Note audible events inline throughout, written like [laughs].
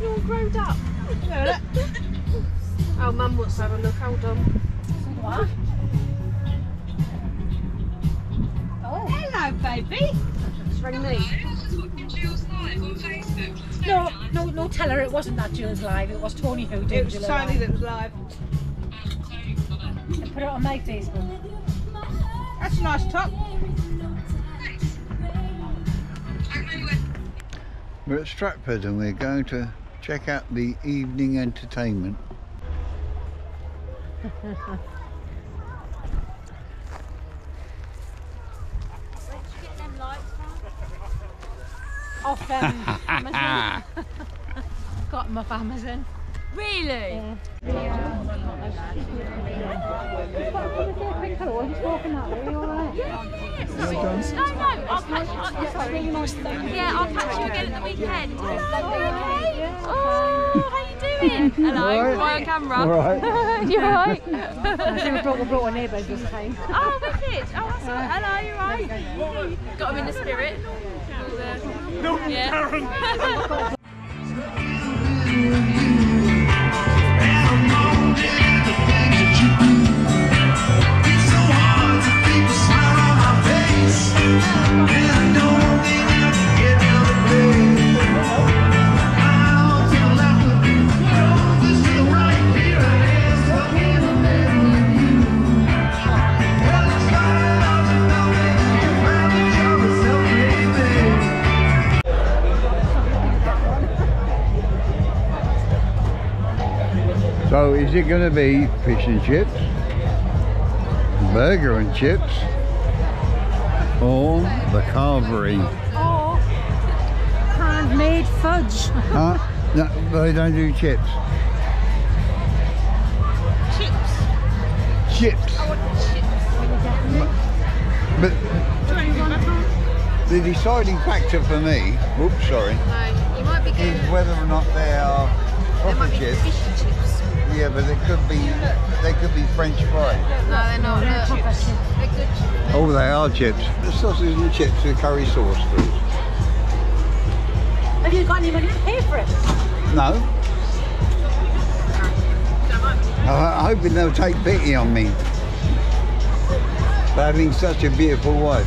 and all grown up. [laughs] oh, Mum wants to have a look. Hold on. What? Oh. Hello, baby. Just ring me. No, no, no, tell her it wasn't that Jules live. It was Tony who did It was Jules Tony live. that was live. Put it on my Facebook. That's a nice top. We're at Stratford and we're going to check out the evening entertainment. [laughs] Off um, Amazon. [laughs] Got them off Amazon. Really? Yeah. No, no. I'll catch you. Yeah, I'll catch you again at the weekend. Hello, oh, you okay? Oh, how are you doing? [laughs] Hello, Alright. right on camera. All right. [laughs] you alright? I think we brought, we brought our neighbours this time. Oh, wicked. Oh, that's all right. Hello, you right? Got him in the spirit. Yeah. So [laughs] is it going to be fish and chips, burger and chips, or the carvery? Oh, handmade fudge. huh? No, they don't do chips. Chips. Chips. I want chips. But the deciding factor for me, whoops, sorry, No, you might be is whether or not they are There proper might be chips. Fish and chips. Yeah, but they could be they could be French fries. No, they're not. They're Look. proper chips. They're good chips. Oh, they are chips. The sausage and chips with curry sauce, please. Have you got any money to pay for it? No. I- I'm hoping they'll take pity on me for having such a beautiful wife.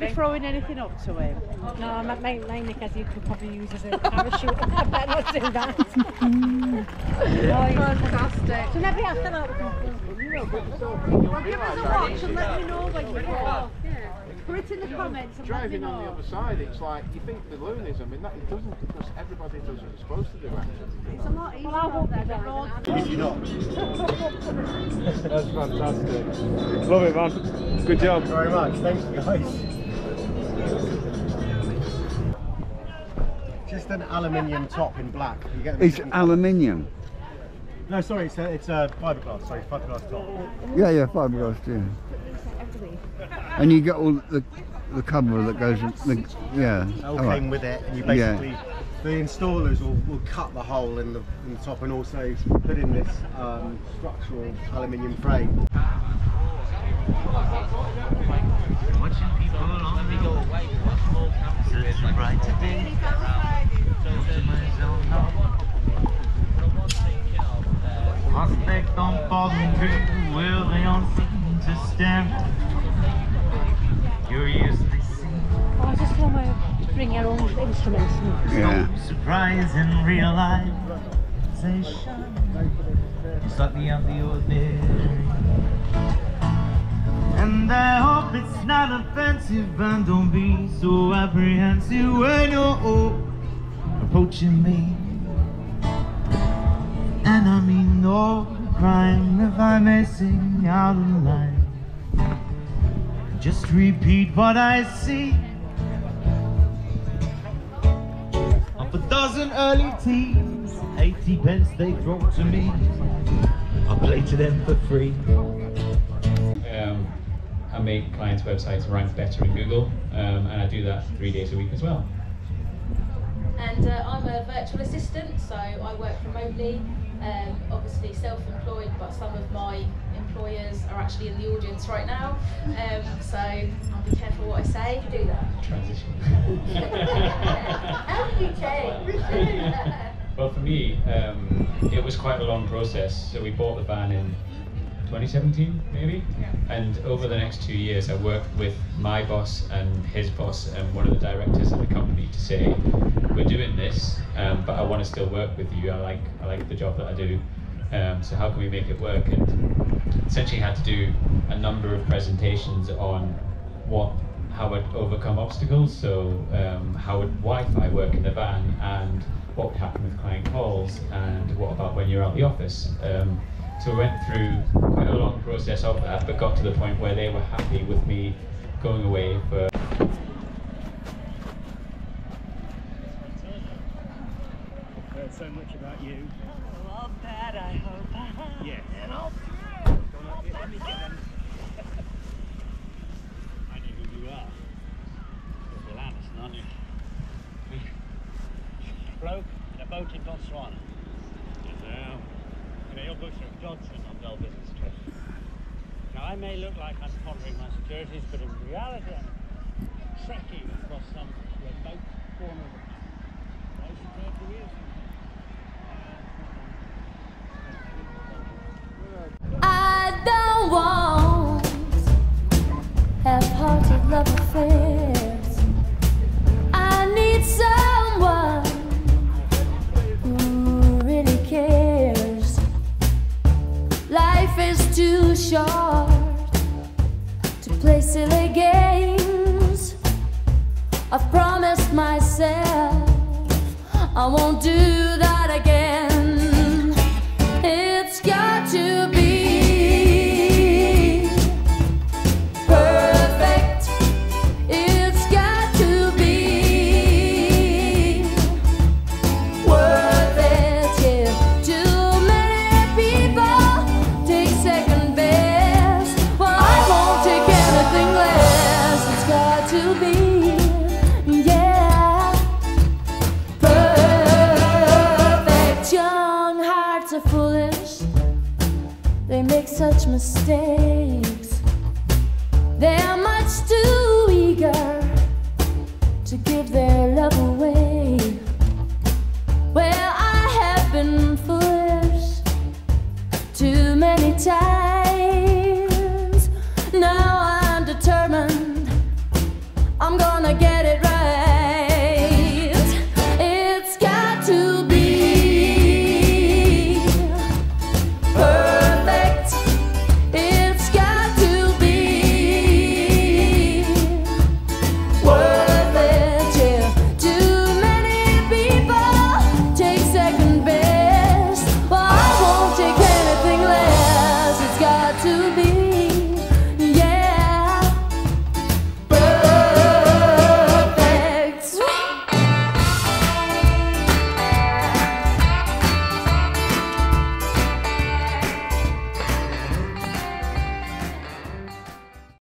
be throwing anything up to him. No, my, my, my Nick, you could probably use as a parachute. [laughs] I better not do that. [laughs] Oh, fantastic. So maybe after that we can Well, give us a watch and let me know when you go. Put it in the comments and let me driving on the other side, it's like you think the loonies. I mean, that it doesn't because everybody does what they're supposed to do. Actually, It's a lot easier out there. The roads [laughs] That's fantastic. Love it, man. Good job. very much. Thanks, guys. Just an aluminium top in black. You get It's aluminium. No, sorry, it's a, it's a fiberglass. Sorry, fiberglass top. Yeah, yeah, fiberglass too. And you get all the the cover that goes. The, yeah. It all all right. came with it, and you Yeah. basically the installers will, will cut the hole in the, in the top and also put in this um, structural aluminium frame. Prospect on falling through, will they all seem to stand? Curiously seen, Oh, I just want to bring your own instruments. And Yeah. surprise and realization. It's like the out not offensive and don't be so apprehensive when you're approaching me. And I mean no crime if I may sing out of line. Just repeat what I see. Of a dozen early teens, 80 pence they throw to me. I play to them for free. I make clients' websites rank better in Google, um, and I do that three days a week as well. And uh, I'm a virtual assistant, so I work remotely. Um, obviously self-employed, but some of my employers are actually in the audience right now. Um, so I'll be careful what I say. Do that. Transition. How did you change? well, for me, um, it was quite a long process. So we bought the van in 2017, maybe, and over the next two years, I worked with my boss and his boss and one of the directors of the company to say, we're doing this, um, but I want to still work with you. I like I like the job that I do. Um, so how can we make it work? And essentially had to do a number of presentations on what how I'd overcome obstacles. So um, how would Wi-Fi work in the van, and what would happen with client calls, and what about when you're out the office. So we went through quite a long process of that, but got to the point where they were happy with me going away for Heard so much about you. I love that, I hope. [laughs] Yes. And I'll Let me get them. [laughs] I know who you are. You're Bill Anderson, aren't you? [laughs] Bloke in a boat in Botswana. You're Bushra Johnson on Business. Now, I may look like I'm pondering my securities, but in reality, I'm trekking across some remote corner of the you. I don't want half-hearted love affairs. Promised myself. I won't do mistakes. They're much too eager to give their love away.